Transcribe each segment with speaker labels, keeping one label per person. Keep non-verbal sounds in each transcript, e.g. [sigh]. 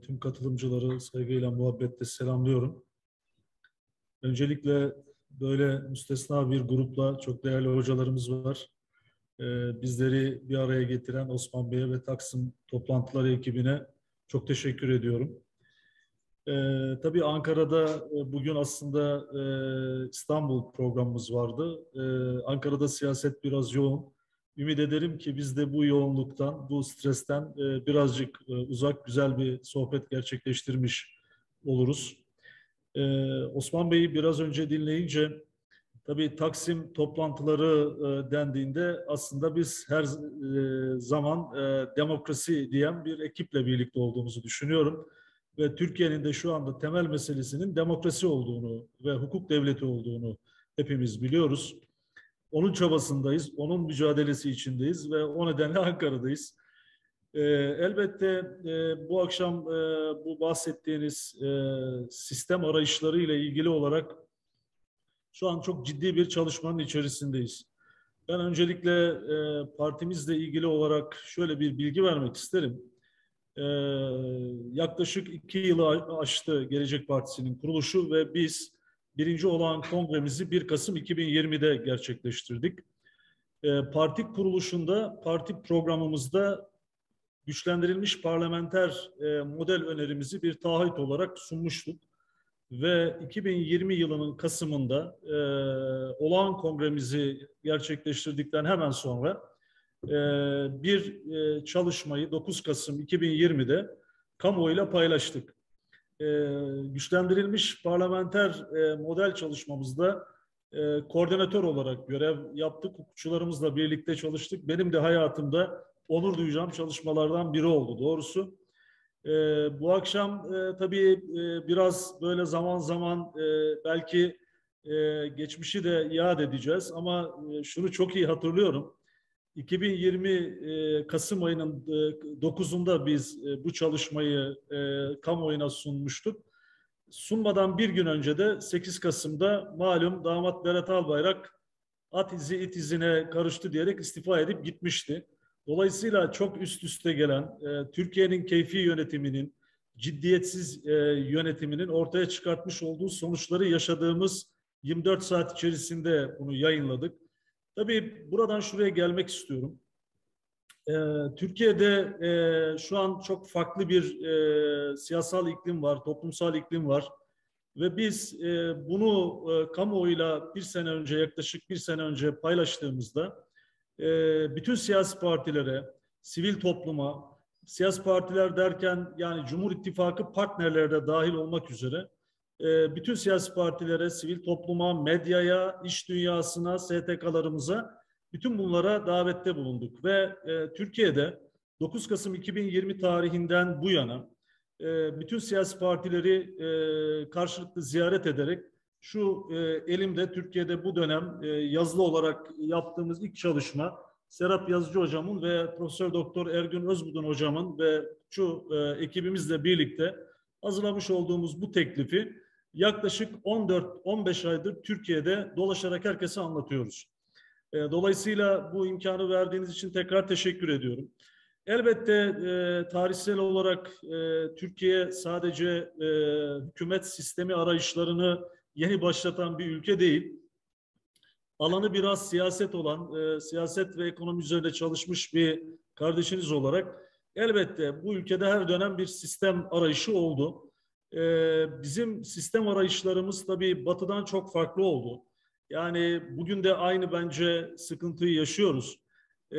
Speaker 1: Tüm katılımcıları saygıyla, muhabbetle selamlıyorum. Öncelikle böyle müstesna bir grupla çok değerli hocalarımız var. Ee, bizleri bir araya getiren Osman Bey'e ve Taksim toplantıları ekibine çok teşekkür ediyorum. Ee, tabii Ankara'da e, bugün aslında e, İstanbul programımız vardı. Ee, Ankara'da siyaset biraz yoğun. Ümit ederim ki biz de bu yoğunluktan, bu stresten e, birazcık e, uzak güzel bir sohbet gerçekleştirmiş oluruz. E, Osman Bey'i biraz önce dinleyince tabii Taksim toplantıları dendiğinde aslında biz her zaman demokrasi diyen bir ekiple birlikte olduğumuzu düşünüyorum. Ve Türkiye'nin de şu anda temel meselesinin demokrasi olduğunu ve hukuk devleti olduğunu hepimiz biliyoruz. Onun çabasındayız, onun mücadelesi içindeyiz ve o nedenle Ankara'dayız. Ee, elbette e, bu akşam e, bu bahsettiğiniz e, sistem arayışları ile ilgili olarak şu an çok ciddi bir çalışmanın içerisindeyiz. Ben öncelikle e, partimizle ilgili olarak şöyle bir bilgi vermek isterim. E, yaklaşık iki yılı aştı Gelecek Partisi'nin kuruluşu ve biz birinci olan kongremizi 1 Kasım 2020'de gerçekleştirdik. E, parti kuruluşunda, parti programımızda güçlendirilmiş parlamenter e, model önerimizi bir taahhüt olarak sunmuştuk. Ve 2020 yılının Kasım'ında e, olağan kongremizi gerçekleştirdikten hemen sonra e, bir e, çalışmayı 9 Kasım 2020'de kamuoyuyla paylaştık e, güçlendirilmiş parlamenter e, model çalışmamızda e, koordinatör olarak görev yaptık. Hukukçularımızla birlikte çalıştık. Benim de hayatımda onur duyacağım çalışmalardan biri oldu doğrusu. E, bu akşam e, tabii e, biraz böyle zaman zaman e, belki e, geçmişi de yad edeceğiz ama e, şunu çok iyi hatırlıyorum. 2020 e, Kasım ayının e, 9'unda biz e, bu çalışmayı e, kamuoyuna sunmuştuk. Sunmadan bir gün önce de 8 Kasım'da malum damat Berat Albayrak at izi it izine karıştı diyerek istifa edip gitmişti. Dolayısıyla çok üst üste gelen e, Türkiye'nin keyfi yönetiminin, ciddiyetsiz e, yönetiminin ortaya çıkartmış olduğu sonuçları yaşadığımız 24 saat içerisinde bunu yayınladık. Tabii buradan şuraya gelmek istiyorum. Ee, Türkiye'de e, şu an çok farklı bir e, siyasal iklim var, toplumsal iklim var. Ve biz e, bunu e, kamuoyuyla bir sene önce, yaklaşık bir sene önce paylaştığımızda e, bütün siyasi partilere, sivil topluma, siyasi partiler derken yani Cumhur İttifakı partnerleri de dahil olmak üzere bütün siyasi partilere, sivil topluma, medyaya, iş dünyasına, STK'larımıza bütün bunlara davette bulunduk. Ve e, Türkiye'de 9 Kasım 2020 tarihinden bu yana e, bütün siyasi partileri e, karşılıklı ziyaret ederek şu elimde Türkiye'de bu dönem yazılı olarak yaptığımız ilk çalışma Serap Yazıcı hocamın ve Profesör Doktor Ergün Özbudun hocamın ve şu ekibimizle birlikte hazırlamış olduğumuz bu teklifi yaklaşık 14-15 aydır Türkiye'de dolaşarak herkese anlatıyoruz. E, dolayısıyla bu imkanı verdiğiniz için tekrar teşekkür ediyorum. Elbette e, tarihsel olarak e, Türkiye sadece e, hükümet sistemi arayışlarını yeni başlatan bir ülke değil. Alanı biraz siyaset olan, e, siyaset ve ekonomi üzerinde çalışmış bir kardeşiniz olarak elbette bu ülkede her dönem bir sistem arayışı oldu e, bizim sistem arayışlarımız tabii batıdan çok farklı oldu. Yani bugün de aynı bence sıkıntıyı yaşıyoruz. E,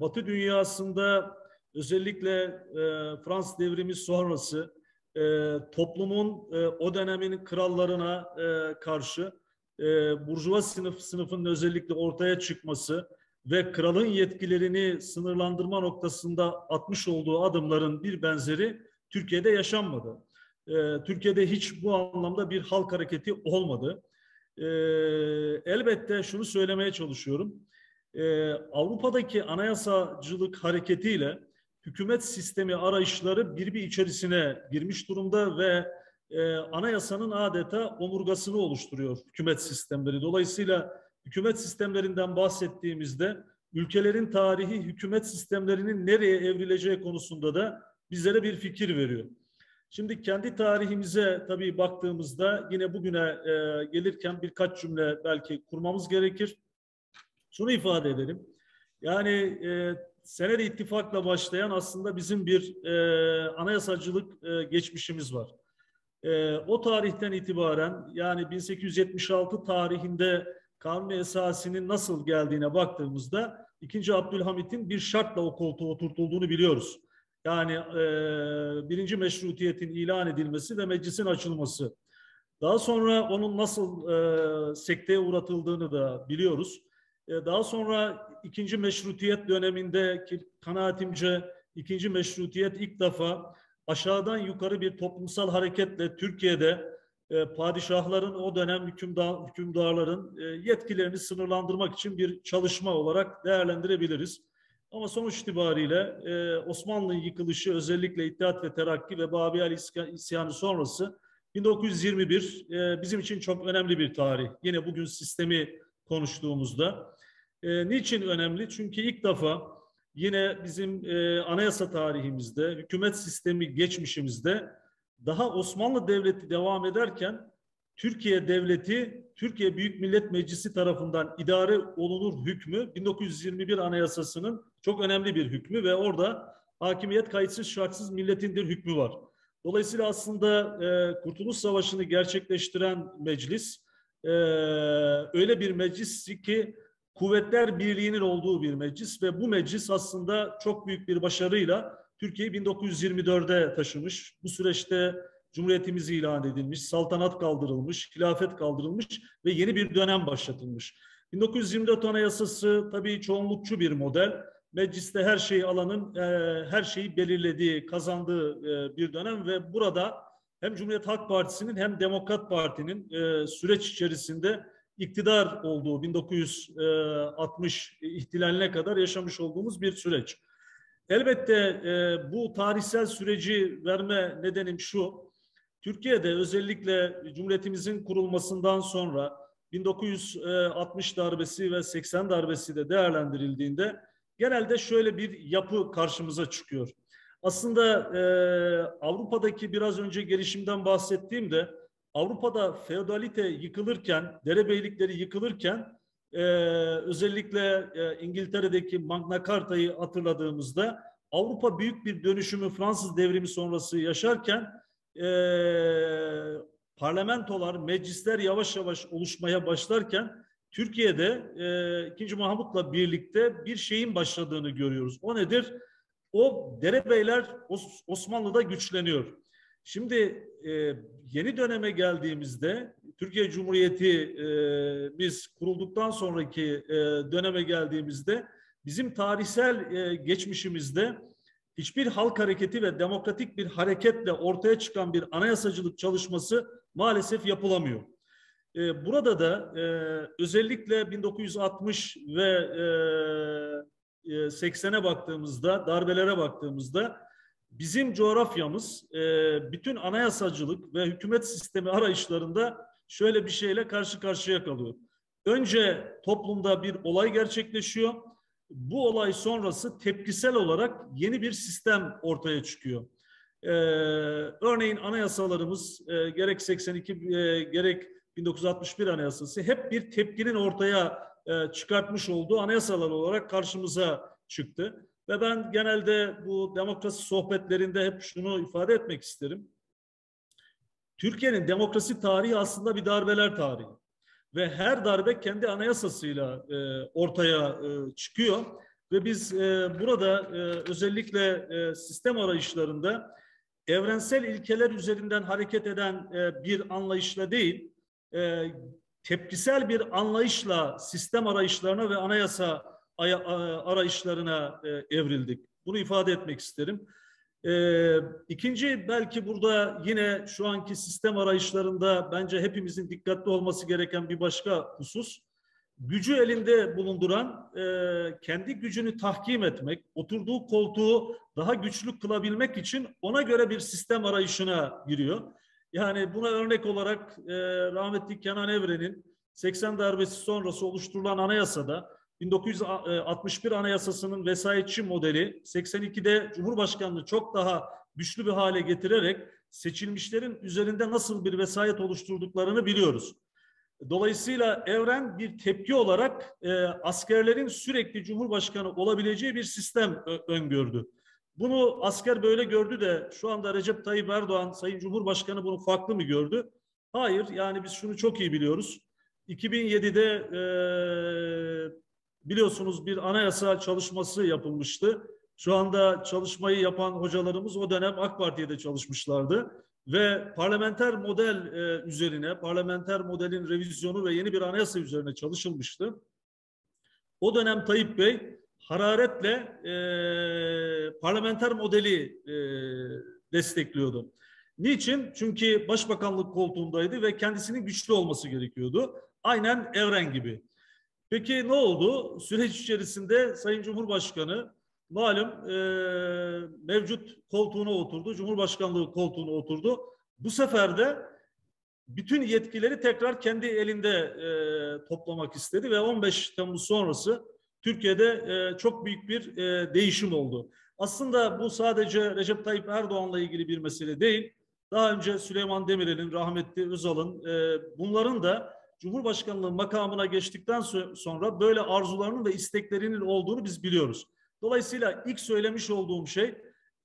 Speaker 1: batı dünyasında özellikle e, Fransız devrimi sonrası e, toplumun e, o dönemin krallarına e, karşı e, burjuva sınıf sınıfının özellikle ortaya çıkması ve kralın yetkilerini sınırlandırma noktasında atmış olduğu adımların bir benzeri Türkiye'de yaşanmadı e, Türkiye'de hiç bu anlamda bir halk hareketi olmadı. E, elbette şunu söylemeye çalışıyorum. E, Avrupa'daki anayasacılık hareketiyle hükümet sistemi arayışları bir bir içerisine girmiş durumda ve e, anayasanın adeta omurgasını oluşturuyor hükümet sistemleri. Dolayısıyla hükümet sistemlerinden bahsettiğimizde ülkelerin tarihi hükümet sistemlerinin nereye evrileceği konusunda da bizlere bir fikir veriyor. Şimdi kendi tarihimize tabii baktığımızda yine bugüne e, gelirken birkaç cümle belki kurmamız gerekir. Şunu ifade edelim. Yani e, senede ittifakla başlayan aslında bizim bir e, anayasacılık e, geçmişimiz var. E, o tarihten itibaren yani 1876 tarihinde kanun esasının nasıl geldiğine baktığımızda 2. Abdülhamit'in bir şartla o koltuğa oturtulduğunu biliyoruz. Yani e, birinci meşrutiyetin ilan edilmesi ve meclisin açılması. Daha sonra onun nasıl e, sekteye uğratıldığını da biliyoruz. E, daha sonra ikinci meşrutiyet döneminde ki kanaatimce ikinci meşrutiyet ilk defa aşağıdan yukarı bir toplumsal hareketle Türkiye'de e, padişahların o dönem hükümdar, hükümdarların e, yetkilerini sınırlandırmak için bir çalışma olarak değerlendirebiliriz. Ama sonuç itibariyle e, Osmanlı'nın yıkılışı özellikle İttihat ve Terakki ve Babiyel isyanı sonrası 1921 e, bizim için çok önemli bir tarih. Yine bugün sistemi konuştuğumuzda. E, niçin önemli? Çünkü ilk defa yine bizim e, anayasa tarihimizde, hükümet sistemi geçmişimizde daha Osmanlı Devleti devam ederken Türkiye Devleti, Türkiye Büyük Millet Meclisi tarafından idare olunur hükmü 1921 Anayasası'nın çok önemli bir hükmü ve orada hakimiyet kayıtsız şartsız milletindir hükmü var. Dolayısıyla aslında e, Kurtuluş Savaşı'nı gerçekleştiren meclis e, öyle bir meclis ki kuvvetler birliğinin olduğu bir meclis ve bu meclis aslında çok büyük bir başarıyla Türkiye'yi 1924'e taşımış. Bu süreçte Cumhuriyetimiz ilan edilmiş, saltanat kaldırılmış, hilafet kaldırılmış ve yeni bir dönem başlatılmış. 1924 Anayasası tabii çoğunlukçu bir model. Mecliste her şeyi alanın e, her şeyi belirlediği, kazandığı e, bir dönem ve burada hem Cumhuriyet Halk Partisi'nin hem Demokrat Parti'nin e, süreç içerisinde iktidar olduğu 1960 ihtilaline kadar yaşamış olduğumuz bir süreç. Elbette e, bu tarihsel süreci verme nedenim şu. Türkiye'de özellikle Cumhuriyetimizin kurulmasından sonra 1960 darbesi ve 80 darbesi de değerlendirildiğinde genelde şöyle bir yapı karşımıza çıkıyor. Aslında e, Avrupa'daki biraz önce gelişimden bahsettiğimde Avrupa'da feodalite yıkılırken, derebeylikleri yıkılırken e, özellikle e, İngiltere'deki Magna Carta'yı hatırladığımızda Avrupa büyük bir dönüşümü Fransız devrimi sonrası yaşarken e, parlamentolar, meclisler yavaş yavaş oluşmaya başlarken Türkiye'de e, 2. Mahmut'la birlikte bir şeyin başladığını görüyoruz. O nedir? O derebeyler Osmanlı'da güçleniyor. Şimdi e, yeni döneme geldiğimizde Türkiye Cumhuriyeti e, biz kurulduktan sonraki e, döneme geldiğimizde bizim tarihsel e, geçmişimizde hiçbir halk hareketi ve demokratik bir hareketle ortaya çıkan bir anayasacılık çalışması maalesef yapılamıyor. E, burada da e, özellikle 1960 ve e, 80'e baktığımızda, darbelere baktığımızda bizim coğrafyamız e, bütün anayasacılık ve hükümet sistemi arayışlarında şöyle bir şeyle karşı karşıya kalıyor. Önce toplumda bir olay gerçekleşiyor. Bu olay sonrası tepkisel olarak yeni bir sistem ortaya çıkıyor. Ee, örneğin anayasalarımız e, gerek 82 e, gerek 1961 anayasası hep bir tepkinin ortaya e, çıkartmış olduğu anayasalar olarak karşımıza çıktı. Ve ben genelde bu demokrasi sohbetlerinde hep şunu ifade etmek isterim. Türkiye'nin demokrasi tarihi aslında bir darbeler tarihi. Ve her darbe kendi anayasasıyla e, ortaya e, çıkıyor. Ve biz e, burada e, özellikle e, sistem arayışlarında evrensel ilkeler üzerinden hareket eden e, bir anlayışla değil, e, tepkisel bir anlayışla sistem arayışlarına ve anayasa arayışlarına e, evrildik. Bunu ifade etmek isterim. E, ikinci belki burada yine şu anki sistem arayışlarında bence hepimizin dikkatli olması gereken bir başka husus. Gücü elinde bulunduran, e, kendi gücünü tahkim etmek, oturduğu koltuğu daha güçlü kılabilmek için ona göre bir sistem arayışına giriyor. Yani buna örnek olarak rahmetli Kenan Evren'in 80 darbesi sonrası oluşturulan anayasada 1961 Anayasası'nın vesayetçi modeli 82'de Cumhurbaşkanlığı çok daha güçlü bir hale getirerek seçilmişlerin üzerinde nasıl bir vesayet oluşturduklarını biliyoruz. Dolayısıyla evren bir tepki olarak e, askerlerin sürekli cumhurbaşkanı olabileceği bir sistem öngördü. Bunu asker böyle gördü de şu anda Recep Tayyip Erdoğan Sayın Cumhurbaşkanı bunu farklı mı gördü? Hayır yani biz şunu çok iyi biliyoruz. 2007'de e, biliyorsunuz bir anayasa çalışması yapılmıştı. Şu anda çalışmayı yapan hocalarımız o dönem AK Parti'de çalışmışlardı ve parlamenter model e, üzerine, parlamenter modelin revizyonu ve yeni bir anayasa üzerine çalışılmıştı. O dönem Tayyip Bey hararetle e, parlamenter modeli e, destekliyordu. Niçin? Çünkü başbakanlık koltuğundaydı ve kendisinin güçlü olması gerekiyordu. Aynen Evren gibi. Peki ne oldu? Süreç içerisinde Sayın Cumhurbaşkanı malum e, mevcut koltuğuna oturdu, Cumhurbaşkanlığı koltuğuna oturdu. Bu sefer de bütün yetkileri tekrar kendi elinde e, toplamak istedi ve 15 Temmuz sonrası Türkiye'de e, çok büyük bir e, değişim oldu. Aslında bu sadece Recep Tayyip Erdoğan'la ilgili bir mesele değil. Daha önce Süleyman Demirel'in, rahmetli Özal'ın e, bunların da Cumhurbaşkanlığı makamına geçtikten sonra böyle arzularının ve isteklerinin olduğunu biz biliyoruz. Dolayısıyla ilk söylemiş olduğum şey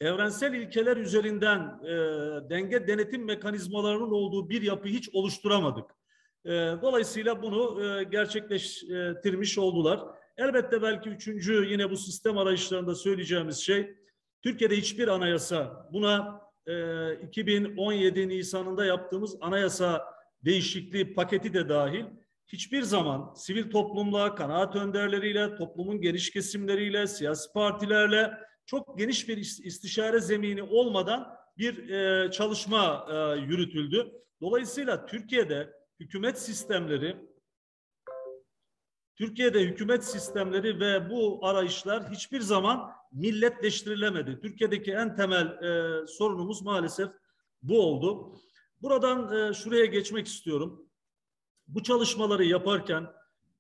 Speaker 1: evrensel ilkeler üzerinden e, denge denetim mekanizmalarının olduğu bir yapı hiç oluşturamadık. E, dolayısıyla bunu e, gerçekleştirmiş oldular. Elbette belki üçüncü yine bu sistem arayışlarında söyleyeceğimiz şey Türkiye'de hiçbir anayasa buna e, 2017 Nisan'ında yaptığımız anayasa değişikliği paketi de dahil hiçbir zaman sivil toplumla, kanaat önderleriyle, toplumun geniş kesimleriyle, siyasi partilerle çok geniş bir istişare zemini olmadan bir e, çalışma e, yürütüldü. Dolayısıyla Türkiye'de hükümet sistemleri Türkiye'de hükümet sistemleri ve bu arayışlar hiçbir zaman milletleştirilemedi. Türkiye'deki en temel e, sorunumuz maalesef bu oldu. Buradan e, şuraya geçmek istiyorum. Bu çalışmaları yaparken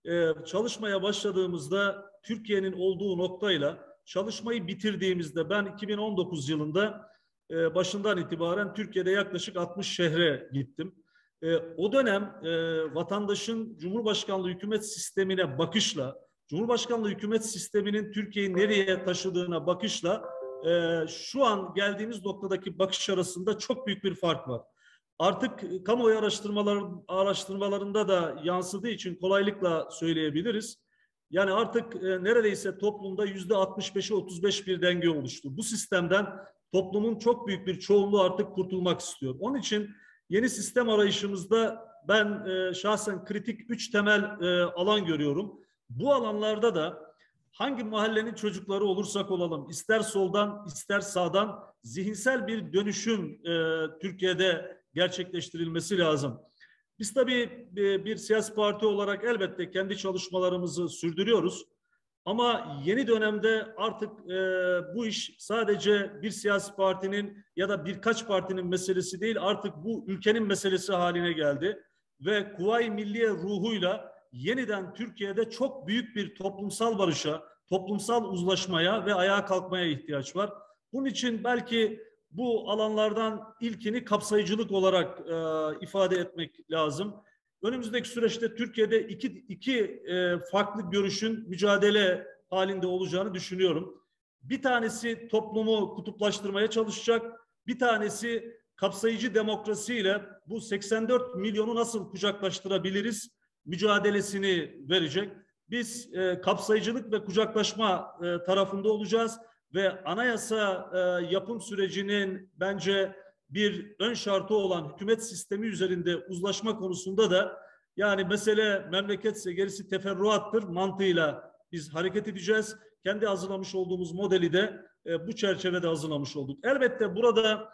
Speaker 1: e, çalışmaya başladığımızda Türkiye'nin olduğu noktayla çalışmayı bitirdiğimizde ben 2019 yılında e, başından itibaren Türkiye'de yaklaşık 60 şehre gittim. E, o dönem e, vatandaşın Cumhurbaşkanlığı hükümet sistemine bakışla, Cumhurbaşkanlığı hükümet sisteminin Türkiye'yi nereye taşıdığına bakışla e, şu an geldiğimiz noktadaki bakış arasında çok büyük bir fark var. Artık kamuoyu araştırmalar, araştırmalarında da yansıdığı için kolaylıkla söyleyebiliriz. Yani artık e, neredeyse toplumda yüzde 65'e 35 bir denge oluştu. Bu sistemden toplumun çok büyük bir çoğunluğu artık kurtulmak istiyor. Onun için Yeni sistem arayışımızda ben e, şahsen kritik üç temel e, alan görüyorum. Bu alanlarda da hangi mahallenin çocukları olursak olalım, ister soldan ister sağdan zihinsel bir dönüşüm e, Türkiye'de gerçekleştirilmesi lazım. Biz tabii bir, bir siyasi parti olarak elbette kendi çalışmalarımızı sürdürüyoruz. Ama yeni dönemde artık e, bu iş sadece bir siyasi partinin ya da birkaç partinin meselesi değil artık bu ülkenin meselesi haline geldi. Ve Kuvayi Milliye ruhuyla yeniden Türkiye'de çok büyük bir toplumsal barışa, toplumsal uzlaşmaya ve ayağa kalkmaya ihtiyaç var. Bunun için belki bu alanlardan ilkini kapsayıcılık olarak e, ifade etmek lazım. Önümüzdeki süreçte Türkiye'de iki, iki e, farklı görüşün mücadele halinde olacağını düşünüyorum. Bir tanesi toplumu kutuplaştırmaya çalışacak, bir tanesi kapsayıcı demokrasiyle bu 84 milyonu nasıl kucaklaştırabiliriz mücadelesini verecek. Biz e, kapsayıcılık ve kucaklaşma e, tarafında olacağız ve anayasa e, yapım sürecinin bence bir ön şartı olan hükümet sistemi üzerinde uzlaşma konusunda da yani mesele memleketse gerisi teferruattır mantığıyla biz hareket edeceğiz. Kendi hazırlamış olduğumuz modeli de e, bu çerçevede hazırlamış olduk. Elbette burada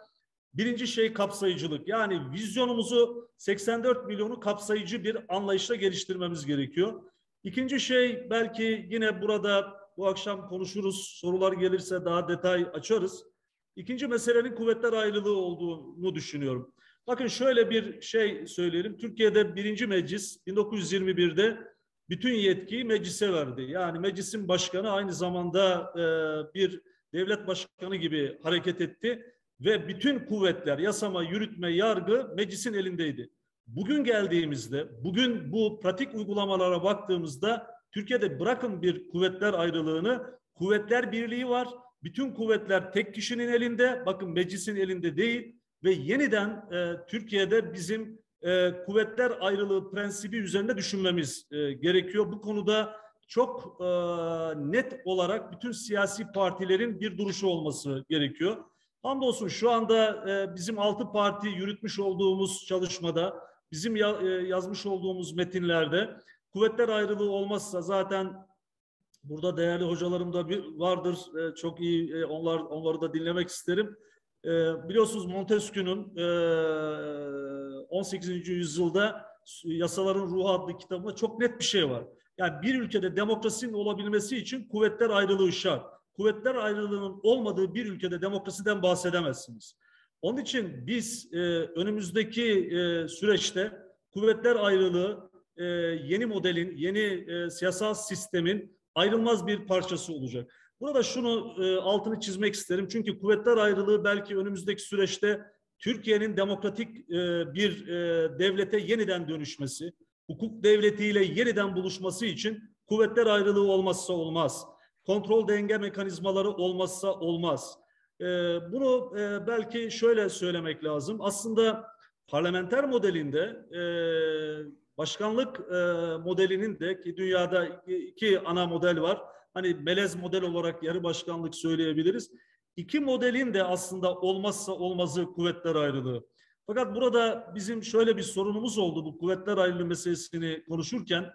Speaker 1: birinci şey kapsayıcılık. Yani vizyonumuzu 84 milyonu kapsayıcı bir anlayışla geliştirmemiz gerekiyor. İkinci şey belki yine burada bu akşam konuşuruz. Sorular gelirse daha detay açarız. İkinci meselenin kuvvetler ayrılığı olduğunu düşünüyorum. Bakın şöyle bir şey söyleyelim. Türkiye'de birinci meclis 1921'de bütün yetkiyi meclise verdi. Yani meclisin başkanı aynı zamanda e, bir devlet başkanı gibi hareket etti ve bütün kuvvetler, yasama, yürütme, yargı meclisin elindeydi. Bugün geldiğimizde, bugün bu pratik uygulamalara baktığımızda Türkiye'de bırakın bir kuvvetler ayrılığını, kuvvetler birliği var. Bütün kuvvetler tek kişinin elinde, bakın meclisin elinde değil ve yeniden e, Türkiye'de bizim e, kuvvetler ayrılığı prensibi üzerinde düşünmemiz e, gerekiyor. Bu konuda çok e, net olarak bütün siyasi partilerin bir duruşu olması gerekiyor. Hamdolsun şu anda e, bizim altı parti yürütmüş olduğumuz çalışmada, bizim ya, e, yazmış olduğumuz metinlerde kuvvetler ayrılığı olmazsa zaten burada değerli hocalarım da bir vardır. E, çok iyi e, onlar onları da dinlemek isterim. E, biliyorsunuz Montesquieu'nun e, 18. yüzyılda Yasaların Ruhu adlı kitabında çok net bir şey var. Yani bir ülkede demokrasinin olabilmesi için kuvvetler ayrılığı şart. Kuvvetler ayrılığının olmadığı bir ülkede demokrasiden bahsedemezsiniz. Onun için biz e, önümüzdeki e, süreçte kuvvetler ayrılığı e, yeni modelin, yeni e, siyasal sistemin ayrılmaz bir parçası olacak. Burada şunu e, altını çizmek isterim. Çünkü kuvvetler ayrılığı belki önümüzdeki süreçte Türkiye'nin demokratik bir devlete yeniden dönüşmesi, hukuk devletiyle yeniden buluşması için kuvvetler ayrılığı olmazsa olmaz. Kontrol denge mekanizmaları olmazsa olmaz. Bunu belki şöyle söylemek lazım. Aslında parlamenter modelinde başkanlık e, modelinin de ki dünyada iki, iki ana model var. Hani melez model olarak yarı başkanlık söyleyebiliriz. İki modelin de aslında olmazsa olmazı kuvvetler ayrılığı. Fakat burada bizim şöyle bir sorunumuz oldu bu kuvvetler ayrılığı meselesini konuşurken.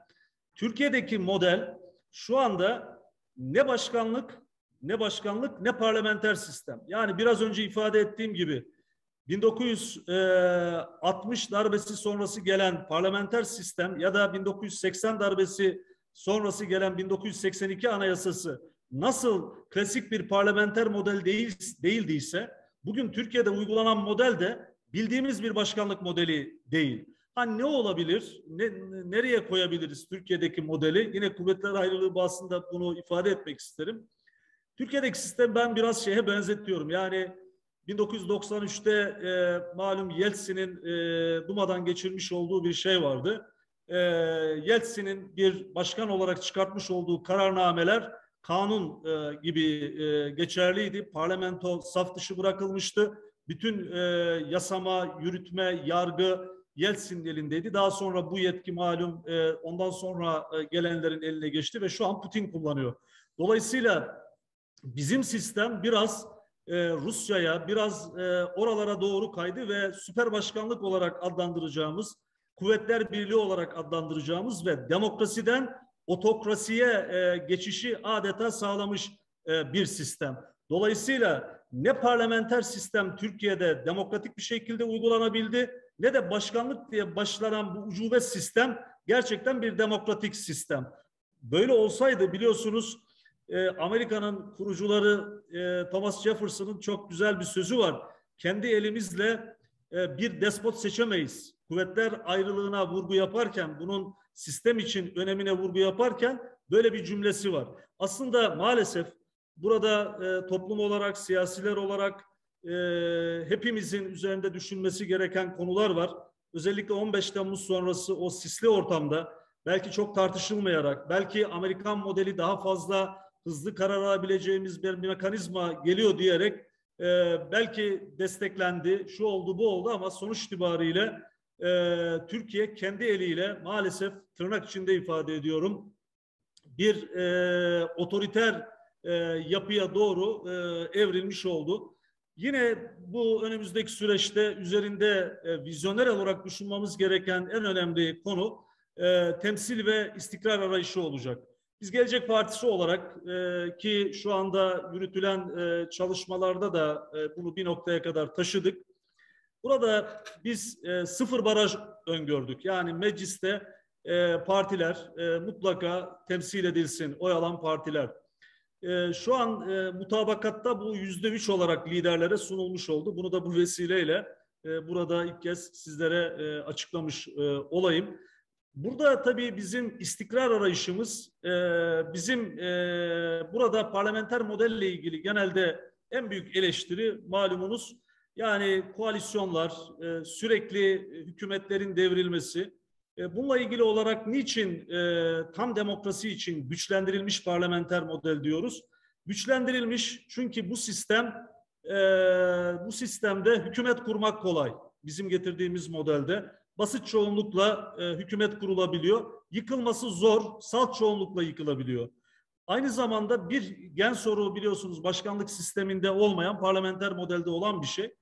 Speaker 1: Türkiye'deki model şu anda ne başkanlık ne başkanlık ne parlamenter sistem. Yani biraz önce ifade ettiğim gibi 1960 darbesi sonrası gelen parlamenter sistem ya da 1980 darbesi sonrası gelen 1982 anayasası nasıl klasik bir parlamenter model değil, değildiyse bugün Türkiye'de uygulanan model de bildiğimiz bir başkanlık modeli değil. Ha ne olabilir? Ne, nereye koyabiliriz Türkiye'deki modeli? Yine kuvvetler ayrılığı bahsında bunu ifade etmek isterim. Türkiye'deki sistem ben biraz şeye benzetiyorum. Yani 1993'te e, malum Yeltsin'in e, Duma'dan geçirmiş olduğu bir şey vardı. E, Yeltsin'in bir başkan olarak çıkartmış olduğu kararnameler kanun e, gibi e, geçerliydi. Parlamento saf dışı bırakılmıştı bütün e, yasama, yürütme, yargı Yeltsin elindeydi. Daha sonra bu yetki malum e, ondan sonra e, gelenlerin eline geçti ve şu an Putin kullanıyor. Dolayısıyla bizim sistem biraz e, Rusya'ya, biraz e, oralara doğru kaydı ve süper başkanlık olarak adlandıracağımız, kuvvetler birliği olarak adlandıracağımız ve demokrasiden otokrasiye e, geçişi adeta sağlamış bir sistem. Dolayısıyla ne parlamenter sistem Türkiye'de demokratik bir şekilde uygulanabildi ne de başkanlık diye başlanan bu ucube sistem gerçekten bir demokratik sistem. Böyle olsaydı biliyorsunuz e, Amerika'nın kurucuları e, Thomas Jefferson'ın çok güzel bir sözü var. Kendi elimizle e, bir despot seçemeyiz. Kuvvetler ayrılığına vurgu yaparken bunun sistem için önemine vurgu yaparken böyle bir cümlesi var. Aslında maalesef Burada e, toplum olarak, siyasiler olarak hepimizin üzerinde düşünmesi gereken konular var. Özellikle 15 Temmuz sonrası o sisli ortamda belki çok tartışılmayarak, belki Amerikan modeli daha fazla hızlı karar alabileceğimiz bir mekanizma geliyor diyerek e, belki desteklendi, şu oldu bu oldu ama sonuç itibariyle e, Türkiye kendi eliyle maalesef tırnak içinde ifade ediyorum bir e, otoriter e, yapıya doğru e, evrilmiş oldu. Yine bu önümüzdeki süreçte üzerinde e, vizyoner olarak düşünmemiz gereken en önemli konu e, temsil ve istikrar arayışı olacak. Biz Gelecek Partisi olarak e, ki şu anda yürütülen e, çalışmalarda da e, bunu bir noktaya kadar taşıdık. Burada biz e, sıfır baraj öngördük. Yani mecliste e, partiler e, mutlaka temsil edilsin, oy alan partiler. E, şu an e, mutabakatta bu yüzde üç olarak liderlere sunulmuş oldu. Bunu da bu vesileyle e, burada ilk kez sizlere e, açıklamış e, olayım. Burada tabii bizim istikrar arayışımız, e, bizim e, burada parlamenter modelle ilgili genelde en büyük eleştiri malumunuz Yani koalisyonlar, e, sürekli hükümetlerin devrilmesi. E, bununla ilgili olarak niçin tam demokrasi için güçlendirilmiş parlamenter model diyoruz? Güçlendirilmiş çünkü bu sistem bu sistemde hükümet kurmak kolay. Bizim getirdiğimiz modelde basit çoğunlukla hükümet kurulabiliyor. Yıkılması zor, salt çoğunlukla yıkılabiliyor. Aynı zamanda bir gen soru biliyorsunuz başkanlık sisteminde olmayan parlamenter modelde olan bir şey.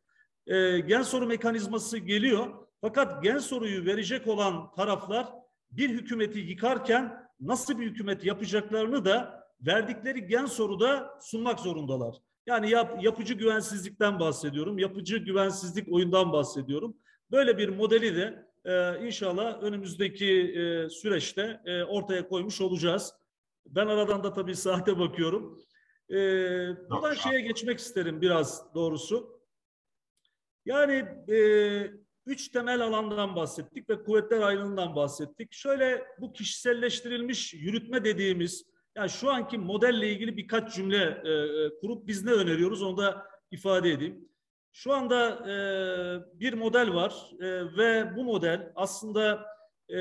Speaker 1: E, gen soru mekanizması geliyor. Fakat gen soruyu verecek olan taraflar bir hükümeti yıkarken nasıl bir hükümet yapacaklarını da verdikleri gen soruda sunmak zorundalar. Yani yap, yapıcı güvensizlikten bahsediyorum. Yapıcı güvensizlik oyundan bahsediyorum. Böyle bir modeli de e, inşallah önümüzdeki e, süreçte e, ortaya koymuş olacağız. Ben aradan da tabii saate bakıyorum. Ee, buradan şeye geçmek isterim biraz doğrusu. Yani e, üç temel alandan bahsettik ve kuvvetler ayrılığından bahsettik. Şöyle bu kişiselleştirilmiş yürütme dediğimiz, yani şu anki modelle ilgili birkaç cümle e, e, kurup biz ne öneriyoruz onu da ifade edeyim. Şu anda e, bir model var e, ve bu model aslında e,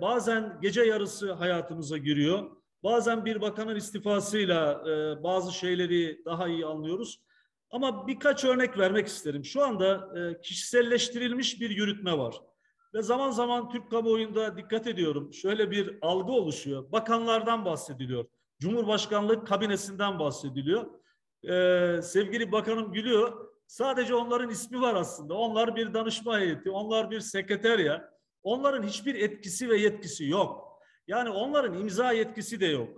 Speaker 1: bazen gece yarısı hayatımıza giriyor. Bazen bir bakanın istifasıyla e, bazı şeyleri daha iyi anlıyoruz. Ama birkaç örnek vermek isterim. Şu anda e, kişiselleştirilmiş bir yürütme var. Ve zaman zaman Türk kamuoyunda dikkat ediyorum. Şöyle bir algı oluşuyor. Bakanlardan bahsediliyor. Cumhurbaşkanlığı kabinesinden bahsediliyor. Ee, sevgili bakanım gülüyor. Sadece onların ismi var aslında. Onlar bir danışma heyeti, onlar bir sekreterya. Onların hiçbir etkisi ve yetkisi yok. Yani onların imza yetkisi de yok.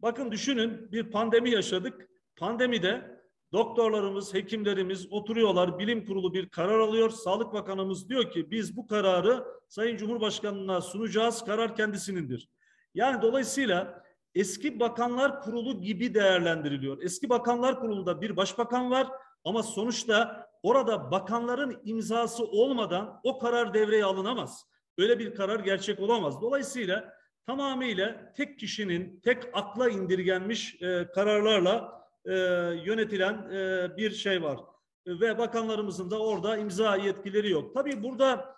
Speaker 1: Bakın düşünün bir pandemi yaşadık. Pandemide doktorlarımız, hekimlerimiz oturuyorlar. Bilim kurulu bir karar alıyor. Sağlık Bakanımız diyor ki biz bu kararı Sayın Cumhurbaşkanı'na sunacağız. Karar kendisinindir. Yani dolayısıyla eski bakanlar kurulu gibi değerlendiriliyor. Eski bakanlar kurulunda bir başbakan var ama sonuçta orada bakanların imzası olmadan o karar devreye alınamaz. Öyle bir karar gerçek olamaz. Dolayısıyla tamamıyla tek kişinin tek akla indirgenmiş e, kararlarla e, yönetilen e, bir şey var. Ve bakanlarımızın da orada imza yetkileri yok. Tabii burada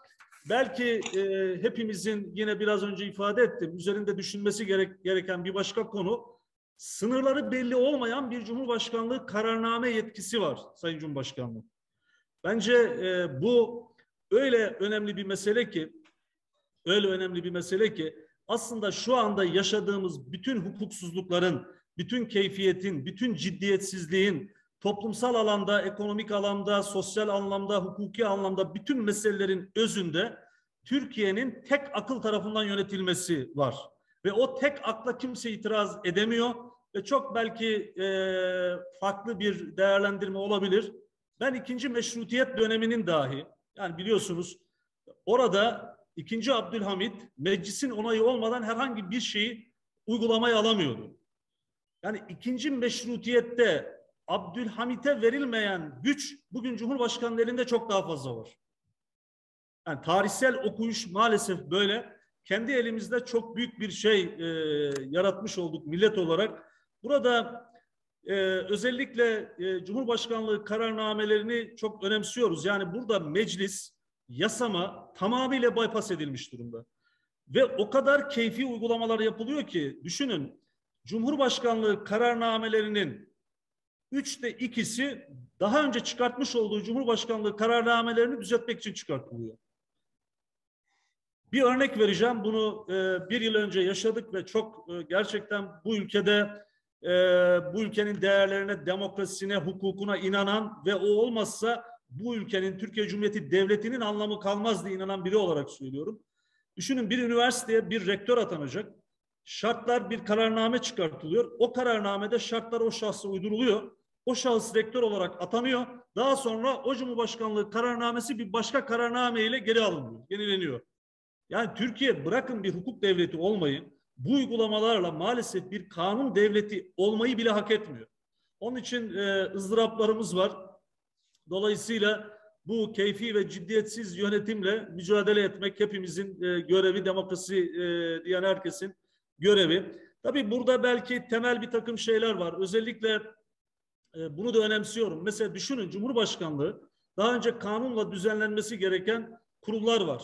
Speaker 1: belki e, hepimizin yine biraz önce ifade ettim üzerinde düşünmesi gerek, gereken bir başka konu sınırları belli olmayan bir Cumhurbaşkanlığı kararname yetkisi var Sayın Cumhurbaşkanlığı. Bence e, bu öyle önemli bir mesele ki öyle önemli bir mesele ki aslında şu anda yaşadığımız bütün hukuksuzlukların, bütün keyfiyetin, bütün ciddiyetsizliğin toplumsal alanda, ekonomik alanda, sosyal anlamda, hukuki anlamda bütün meselelerin özünde Türkiye'nin tek akıl tarafından yönetilmesi var. Ve o tek akla kimse itiraz edemiyor ve çok belki e, farklı bir değerlendirme olabilir. Ben ikinci meşrutiyet döneminin dahi yani biliyorsunuz orada İkinci Abdülhamit meclisin onayı olmadan herhangi bir şeyi uygulamaya alamıyordu. Yani ikinci meşrutiyette Abdülhamit'e verilmeyen güç bugün Cumhurbaşkanı'nın elinde çok daha fazla var. Yani tarihsel okuyuş maalesef böyle. Kendi elimizde çok büyük bir şey e, yaratmış olduk millet olarak. Burada e, özellikle e, Cumhurbaşkanlığı kararnamelerini çok önemsiyoruz. Yani burada meclis yasama tamamıyla bypass edilmiş durumda. Ve o kadar keyfi uygulamalar yapılıyor ki düşünün Cumhurbaşkanlığı kararnamelerinin üçte ikisi daha önce çıkartmış olduğu Cumhurbaşkanlığı kararnamelerini düzeltmek için çıkartılıyor. Bir örnek vereceğim. Bunu e, bir yıl önce yaşadık ve çok e, gerçekten bu ülkede e, bu ülkenin değerlerine, demokrasisine, hukukuna inanan ve o olmazsa bu ülkenin Türkiye Cumhuriyeti Devleti'nin anlamı kalmaz diye inanan biri olarak söylüyorum. Düşünün bir üniversiteye bir rektör atanacak. Şartlar bir kararname çıkartılıyor. O kararnamede şartlar o şahsa uyduruluyor. O şahıs rektör olarak atanıyor. Daha sonra o Cumhurbaşkanlığı kararnamesi bir başka kararname ile geri alınıyor, yenileniyor. Yani Türkiye bırakın bir hukuk devleti olmayı, bu uygulamalarla maalesef bir kanun devleti olmayı bile hak etmiyor. Onun için e, ızdıraplarımız var. Dolayısıyla bu keyfi ve ciddiyetsiz yönetimle mücadele etmek hepimizin e, görevi, demokrasi e, diyen herkesin görevi. Tabii burada belki temel bir takım şeyler var. Özellikle e, bunu da önemsiyorum. Mesela düşünün Cumhurbaşkanlığı daha önce kanunla düzenlenmesi gereken kurullar var.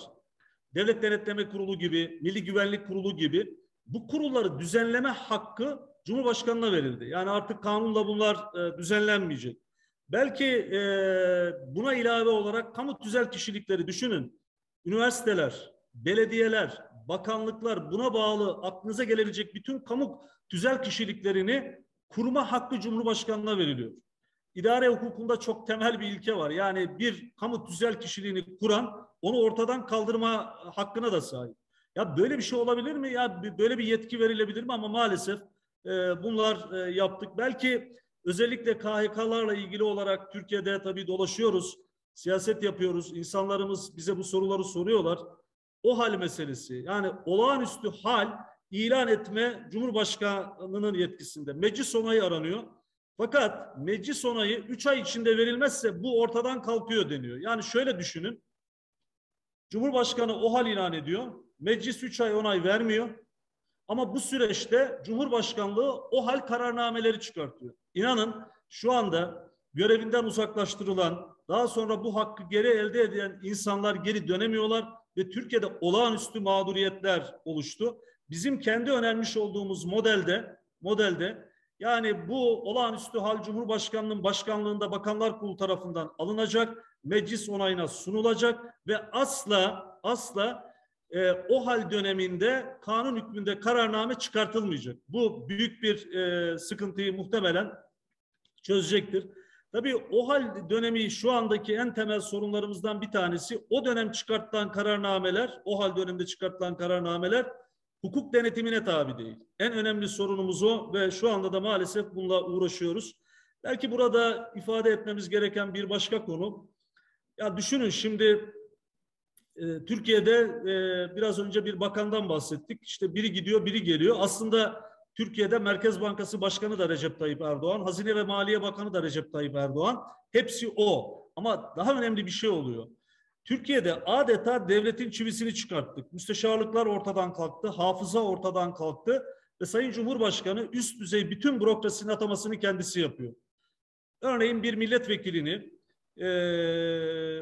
Speaker 1: Devlet Denetleme Kurulu gibi, Milli Güvenlik Kurulu gibi bu kurulları düzenleme hakkı Cumhurbaşkanı'na verildi. Yani artık kanunla bunlar e, düzenlenmeyecek. Belki e, buna ilave olarak kamu tüzel kişilikleri düşünün. Üniversiteler, belediyeler, bakanlıklar buna bağlı aklınıza gelebilecek bütün kamu tüzel kişiliklerini kurma hakkı Cumhurbaşkanı'na veriliyor. İdare hukukunda çok temel bir ilke var. Yani bir kamu tüzel kişiliğini kuran onu ortadan kaldırma hakkına da sahip. Ya böyle bir şey olabilir mi? Ya böyle bir yetki verilebilir mi? Ama maalesef e, bunlar e, yaptık. Belki özellikle KHK'larla ilgili olarak Türkiye'de tabii dolaşıyoruz, siyaset yapıyoruz. İnsanlarımız bize bu soruları soruyorlar. O hal meselesi yani olağanüstü hal ilan etme Cumhurbaşkanı'nın yetkisinde. Meclis onayı aranıyor. Fakat meclis onayı 3 ay içinde verilmezse bu ortadan kalkıyor deniyor. Yani şöyle düşünün. Cumhurbaşkanı o hal ilan ediyor. Meclis 3 ay onay vermiyor. Ama bu süreçte Cumhurbaşkanlığı o hal kararnameleri çıkartıyor. İnanın şu anda görevinden uzaklaştırılan, daha sonra bu hakkı geri elde eden insanlar geri dönemiyorlar ve Türkiye'de olağanüstü mağduriyetler oluştu. Bizim kendi önermiş olduğumuz modelde modelde yani bu olağanüstü hal Cumhurbaşkanlığının başkanlığında Bakanlar Kurulu tarafından alınacak, meclis onayına sunulacak ve asla asla e, o hal döneminde kanun hükmünde kararname çıkartılmayacak. Bu büyük bir e, sıkıntıyı muhtemelen çözecektir. Tabii o hal dönemi şu andaki en temel sorunlarımızdan bir tanesi o dönem çıkartılan kararnameler, o hal döneminde çıkartılan kararnameler hukuk denetimine tabi değil. En önemli sorunumuz o ve şu anda da maalesef bununla uğraşıyoruz. Belki burada ifade etmemiz gereken bir başka konu. Ya düşünün şimdi e, Türkiye'de e, biraz önce bir bakandan bahsettik. İşte biri gidiyor, biri geliyor. Aslında Türkiye'de Merkez Bankası Başkanı da Recep Tayyip Erdoğan, Hazine ve Maliye Bakanı da Recep Tayyip Erdoğan. Hepsi o. Ama daha önemli bir şey oluyor. Türkiye'de adeta devletin çivisini çıkarttık. Müsteşarlıklar ortadan kalktı, hafıza ortadan kalktı ve Sayın Cumhurbaşkanı üst düzey bütün bürokrasinin atamasını kendisi yapıyor. Örneğin bir milletvekilini e,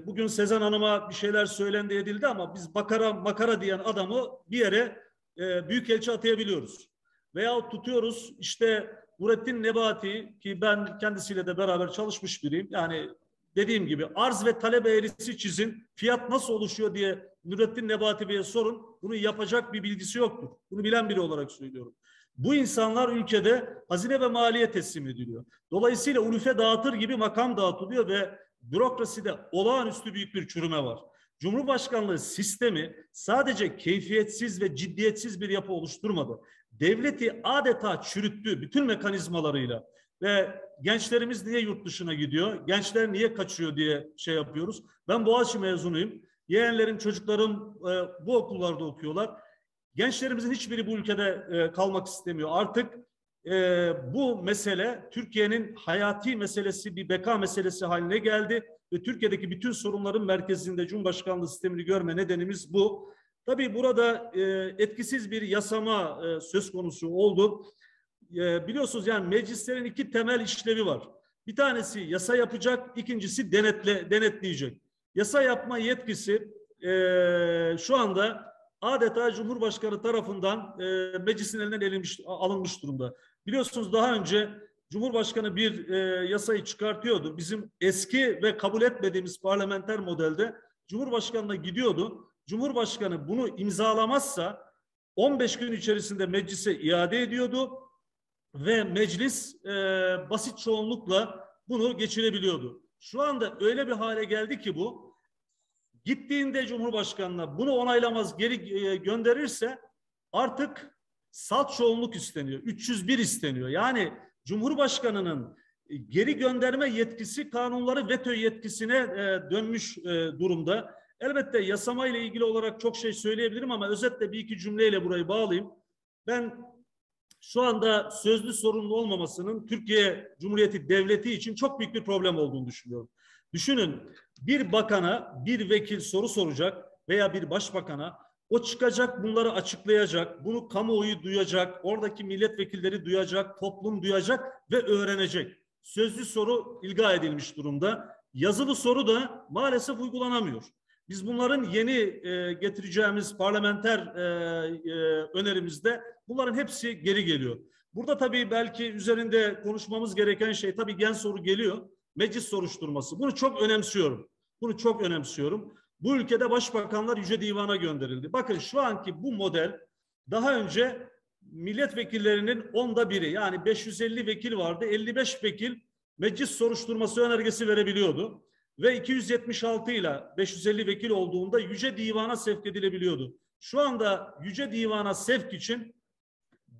Speaker 1: bugün Sezen Hanım'a bir şeyler söylendi edildi ama biz bakara makara diyen adamı bir yere e, büyükelçi atayabiliyoruz. Veya tutuyoruz işte Nurettin Nebati ki ben kendisiyle de beraber çalışmış biriyim. Yani dediğim gibi arz ve talep eğrisi çizin. Fiyat nasıl oluşuyor diye Nurettin Nebati Bey'e sorun. Bunu yapacak bir bilgisi yoktur. Bunu bilen biri olarak söylüyorum. Bu insanlar ülkede hazine ve maliye teslim ediliyor. Dolayısıyla ulufe dağıtır gibi makam dağıtılıyor ve bürokraside olağanüstü büyük bir çürüme var. Cumhurbaşkanlığı sistemi sadece keyfiyetsiz ve ciddiyetsiz bir yapı oluşturmadı. Devleti adeta çürüttü bütün mekanizmalarıyla. Ve gençlerimiz niye yurt dışına gidiyor? Gençler niye kaçıyor diye şey yapıyoruz. Ben Boğaziçi mezunuyum. Yeğenlerim, çocuklarım e, bu okullarda okuyorlar. Gençlerimizin hiçbiri bu ülkede e, kalmak istemiyor. Artık e, bu mesele Türkiye'nin hayati meselesi, bir beka meselesi haline geldi ve Türkiye'deki bütün sorunların merkezinde Cumhurbaşkanlığı sistemini görme nedenimiz bu. Tabii burada e, etkisiz bir yasama e, söz konusu oldu. E, biliyorsunuz yani meclislerin iki temel işlevi var. Bir tanesi yasa yapacak, ikincisi denetle denetleyecek. Yasa yapma yetkisi e, şu anda adeta Cumhurbaşkanı tarafından e, meclisin elinden elinmiş, alınmış durumda. Biliyorsunuz daha önce Cumhurbaşkanı bir e, yasayı çıkartıyordu. Bizim eski ve kabul etmediğimiz parlamenter modelde Cumhurbaşkanı'na gidiyordu. Cumhurbaşkanı bunu imzalamazsa 15 gün içerisinde meclise iade ediyordu ve meclis e, basit çoğunlukla bunu geçirebiliyordu. Şu anda öyle bir hale geldi ki bu gittiğinde Cumhurbaşkanı'na bunu onaylamaz geri e, gönderirse artık salt çoğunluk isteniyor. 301 isteniyor. Yani Cumhurbaşkanı'nın geri gönderme yetkisi kanunları veto yetkisine e, dönmüş e, durumda. Elbette yasama ile ilgili olarak çok şey söyleyebilirim ama özetle bir iki cümleyle burayı bağlayayım. Ben şu anda sözlü sorunlu olmamasının Türkiye Cumhuriyeti Devleti için çok büyük bir problem olduğunu düşünüyorum. Düşünün bir bakana bir vekil soru soracak veya bir başbakana o çıkacak bunları açıklayacak, bunu kamuoyu duyacak, oradaki milletvekilleri duyacak, toplum duyacak ve öğrenecek. Sözlü soru ilga edilmiş durumda yazılı soru da maalesef uygulanamıyor. Biz bunların yeni e, getireceğimiz parlamenter e, e, önerimizde bunların hepsi geri geliyor. Burada tabii belki üzerinde konuşmamız gereken şey tabii gen soru geliyor. Meclis soruşturması. Bunu çok önemsiyorum. Bunu çok önemsiyorum. Bu ülkede başbakanlar Yüce Divan'a gönderildi. Bakın şu anki bu model daha önce milletvekillerinin onda biri yani 550 vekil vardı. 55 vekil meclis soruşturması önergesi verebiliyordu. Ve 276 ile 550 vekil olduğunda Yüce Divan'a sevk edilebiliyordu. Şu anda Yüce Divan'a sevk için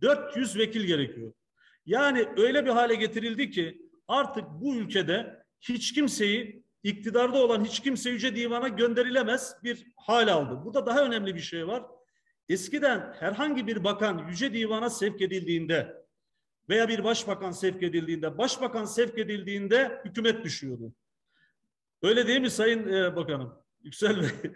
Speaker 1: 400 vekil gerekiyor. Yani öyle bir hale getirildi ki artık bu ülkede hiç kimseyi iktidarda olan hiç kimse Yüce Divan'a gönderilemez bir hal aldı. Burada daha önemli bir şey var. Eskiden herhangi bir bakan Yüce Divan'a sevk edildiğinde veya bir başbakan sevk edildiğinde, başbakan sevk edildiğinde hükümet düşüyordu. Öyle değil mi Sayın e, Bakanım? Yüksel Bey. [laughs]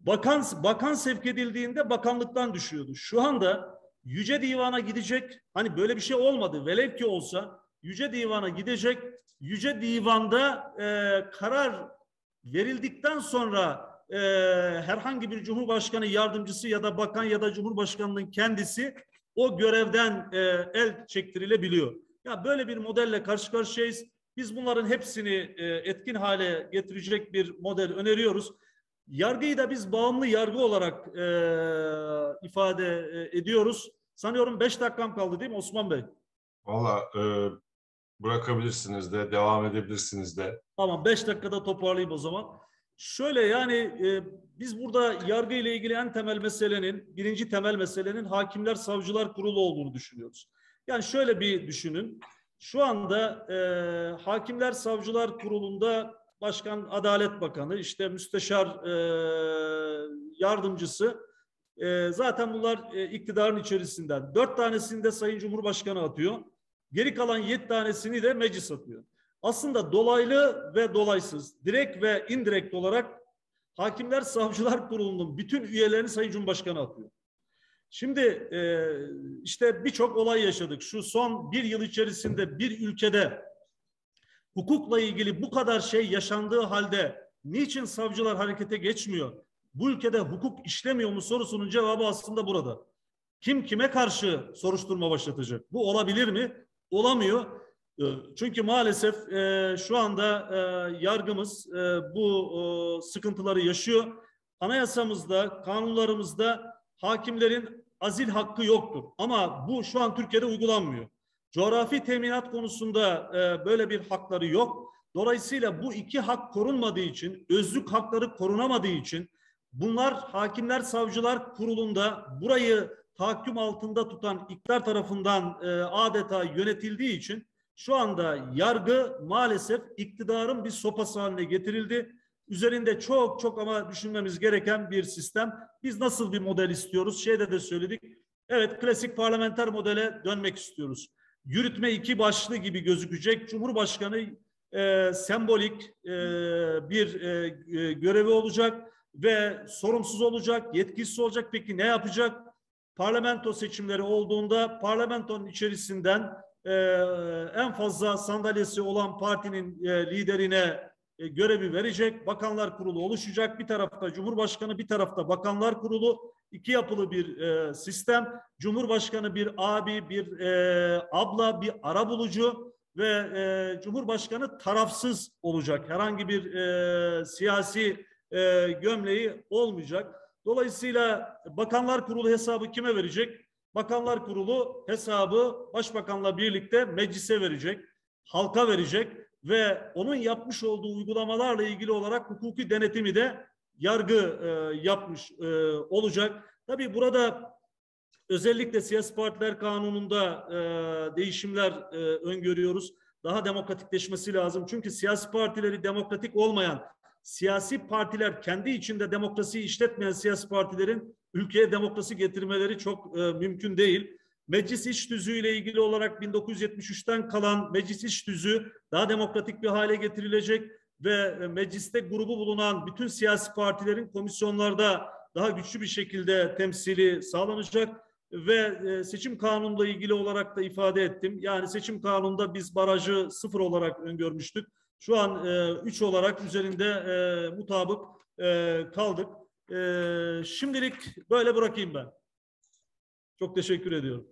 Speaker 1: Bakan, bakan sevk edildiğinde bakanlıktan düşüyordu. Şu anda Yüce Divan'a gidecek. Hani böyle bir şey olmadı. Velev ki olsa Yüce Divan'a gidecek. Yüce Divan'da e, karar verildikten sonra e, herhangi bir Cumhurbaşkanı yardımcısı ya da bakan ya da Cumhurbaşkanının kendisi o görevden e, el çektirilebiliyor. Ya böyle bir modelle karşı karşıyayız. Biz bunların hepsini e, etkin hale getirecek bir model öneriyoruz. Yargıyı da biz bağımlı yargı olarak e, ifade e, ediyoruz. Sanıyorum beş dakikam kaldı değil mi Osman Bey?
Speaker 2: Valla e, bırakabilirsiniz de, devam edebilirsiniz de.
Speaker 1: Tamam beş dakikada toparlayayım o zaman. Şöyle yani e, biz burada yargı ile ilgili en temel meselenin, birinci temel meselenin hakimler savcılar kurulu olduğunu düşünüyoruz. Yani şöyle bir düşünün. Şu anda e, hakimler savcılar kurulunda başkan adalet bakanı, işte müsteşar e, yardımcısı e, zaten bunlar e, iktidarın içerisinden. Dört tanesini de Sayın Cumhurbaşkanı atıyor. Geri kalan yedi tanesini de meclis atıyor. Aslında dolaylı ve dolaysız, direkt ve indirekt olarak Hakimler Savcılar Kurulu'nun bütün üyelerini Sayın Cumhurbaşkanı atıyor. Şimdi e, işte birçok olay yaşadık. Şu son bir yıl içerisinde bir ülkede hukukla ilgili bu kadar şey yaşandığı halde niçin savcılar harekete geçmiyor? Bu ülkede hukuk işlemiyor mu sorusunun cevabı aslında burada. Kim kime karşı soruşturma başlatacak? Bu olabilir mi? Olamıyor. Ee, çünkü maalesef e, şu anda e, yargımız e, bu e, sıkıntıları yaşıyor. Anayasamızda, kanunlarımızda hakimlerin azil hakkı yoktur. Ama bu şu an Türkiye'de uygulanmıyor. Coğrafi teminat konusunda böyle bir hakları yok. Dolayısıyla bu iki hak korunmadığı için, özlük hakları korunamadığı için bunlar hakimler savcılar kurulunda burayı tahakküm altında tutan iktidar tarafından e, adeta yönetildiği için şu anda yargı maalesef iktidarın bir sopası haline getirildi. Üzerinde çok çok ama düşünmemiz gereken bir sistem. Biz nasıl bir model istiyoruz? Şeyde de söyledik. Evet klasik parlamenter modele dönmek istiyoruz. Yürütme iki başlı gibi gözükecek. Cumhurbaşkanı e, sembolik e, bir e, e görevi olacak ve sorumsuz olacak, yetkisiz olacak. Peki ne yapacak? Parlamento seçimleri olduğunda parlamentonun içerisinden e, en fazla sandalyesi olan partinin e, liderine e, görevi verecek. Bakanlar Kurulu oluşacak. Bir tarafta Cumhurbaşkanı, bir tarafta Bakanlar Kurulu. iki yapılı bir e, sistem. Cumhurbaşkanı bir abi, bir e, abla, bir ara bulucu ve e, Cumhurbaşkanı tarafsız olacak. Herhangi bir e, siyasi e, gömleği olmayacak. Dolayısıyla Bakanlar Kurulu hesabı kime verecek? Bakanlar Kurulu hesabı başbakanla birlikte meclise verecek, halka verecek ve onun yapmış olduğu uygulamalarla ilgili olarak hukuki denetimi de yargı e, yapmış e, olacak. Tabii burada özellikle siyasi partiler kanununda e, değişimler e, öngörüyoruz. Daha demokratikleşmesi lazım. Çünkü siyasi partileri demokratik olmayan, siyasi partiler kendi içinde demokrasiyi işletmeyen siyasi partilerin ülkeye demokrasi getirmeleri çok e, mümkün değil. Meclis iş tüzüğü ilgili olarak 1973'ten kalan meclis iş tüzüğü daha demokratik bir hale getirilecek ve e, mecliste grubu bulunan bütün siyasi partilerin komisyonlarda daha güçlü bir şekilde temsili sağlanacak ve e, seçim kanunuyla ilgili olarak da ifade ettim. Yani seçim kanununda biz barajı sıfır olarak öngörmüştük. Şu an 3 olarak üzerinde e, mutabık e, kaldık. E, şimdilik böyle bırakayım ben. Çok teşekkür ediyorum.